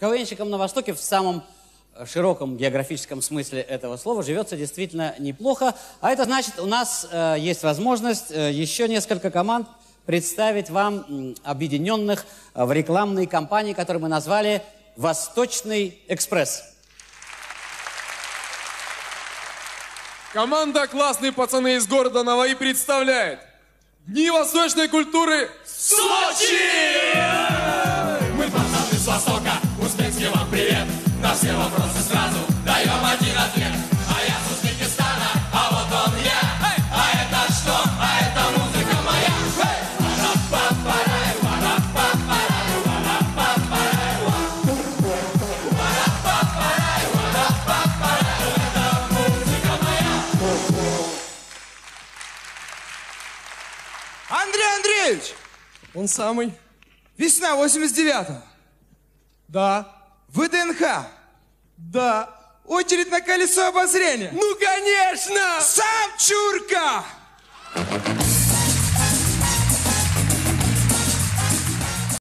КВНщикам на Востоке в самом э, широком географическом смысле этого слова живется действительно неплохо. А это значит, у нас э, есть возможность э, еще несколько команд представить вам объединенных э, в рекламной кампании, которую мы назвали «Восточный экспресс». Команда «Классные пацаны» из города Наваи представляет Дни восточной культуры Сочи! Мы пацаны с Востока, Узбекский вам привет На все вопросы сразу даем один ответ А я с Узбекистана, а вот он я А это что? А это музыка моя Андрей Андреевич! Он самый Весна 89-го. Да ВДНХ. Да Очередь на колесо обозрения. Ну конечно! Сам Чурка!